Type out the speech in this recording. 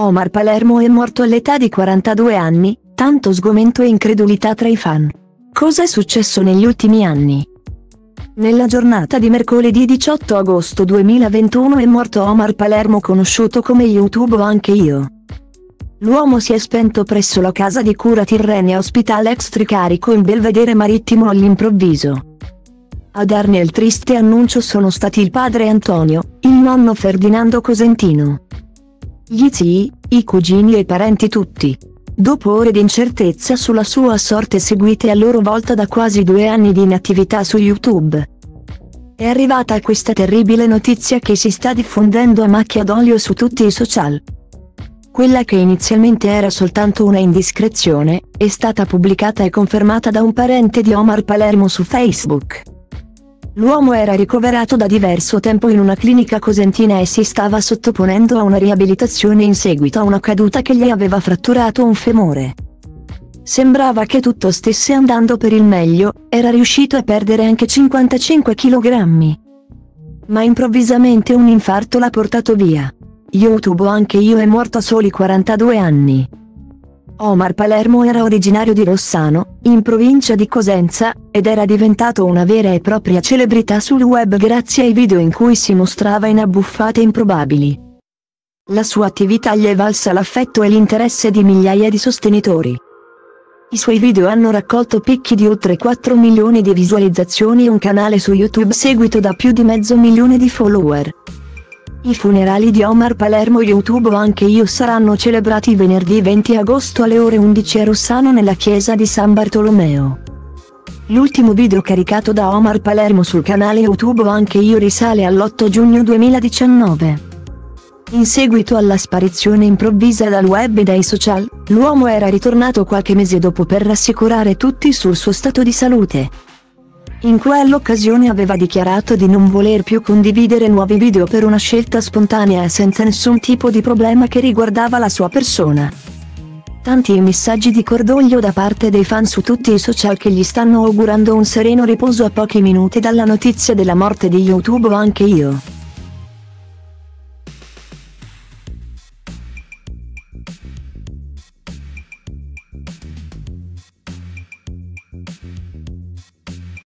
Omar Palermo è morto all'età di 42 anni, tanto sgomento e incredulità tra i fan. Cosa è successo negli ultimi anni? Nella giornata di mercoledì 18 agosto 2021 è morto Omar Palermo conosciuto come YouTube anche io. L'uomo si è spento presso la casa di cura Tirrenia Ospitale ex Tricarico in Belvedere Marittimo all'improvviso. A darne il triste annuncio sono stati il padre Antonio, il nonno Ferdinando Cosentino gli zii, i cugini e i parenti tutti. Dopo ore di incertezza sulla sua sorte seguite a loro volta da quasi due anni di inattività su YouTube. È arrivata questa terribile notizia che si sta diffondendo a macchia d'olio su tutti i social. Quella che inizialmente era soltanto una indiscrezione, è stata pubblicata e confermata da un parente di Omar Palermo su Facebook. L'uomo era ricoverato da diverso tempo in una clinica cosentina e si stava sottoponendo a una riabilitazione in seguito a una caduta che gli aveva fratturato un femore. Sembrava che tutto stesse andando per il meglio, era riuscito a perdere anche 55 kg. Ma improvvisamente un infarto l'ha portato via. YouTube anche io è morto a soli 42 anni. Omar Palermo era originario di Rossano, in provincia di Cosenza, ed era diventato una vera e propria celebrità sul web grazie ai video in cui si mostrava in abbuffate improbabili. La sua attività gli è valsa l'affetto e l'interesse di migliaia di sostenitori. I suoi video hanno raccolto picchi di oltre 4 milioni di visualizzazioni e un canale su YouTube seguito da più di mezzo milione di follower. I funerali di Omar Palermo YouTube anche io saranno celebrati venerdì 20 agosto alle ore 11 a Rossano nella chiesa di San Bartolomeo. L'ultimo video caricato da Omar Palermo sul canale YouTube anche io risale all'8 giugno 2019. In seguito alla sparizione improvvisa dal web e dai social, l'uomo era ritornato qualche mese dopo per rassicurare tutti sul suo stato di salute. In quell'occasione aveva dichiarato di non voler più condividere nuovi video per una scelta spontanea e senza nessun tipo di problema che riguardava la sua persona. Tanti messaggi di cordoglio da parte dei fan su tutti i social che gli stanno augurando un sereno riposo a pochi minuti dalla notizia della morte di YouTube anche io.